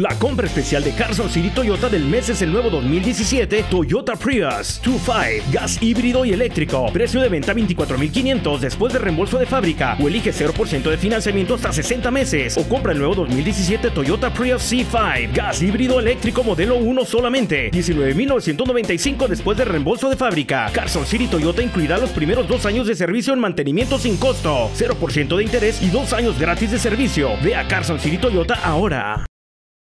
La compra especial de Carson City Toyota del mes es el nuevo 2017 Toyota Prius 2.5, gas híbrido y eléctrico. Precio de venta 24.500 después de reembolso de fábrica o elige 0% de financiamiento hasta 60 meses o compra el nuevo 2017 Toyota Prius C5, gas híbrido eléctrico modelo 1 solamente. 19.995 después de reembolso de fábrica. Carson City Toyota incluirá los primeros dos años de servicio en mantenimiento sin costo, 0% de interés y dos años gratis de servicio. Ve a Carson City Toyota ahora.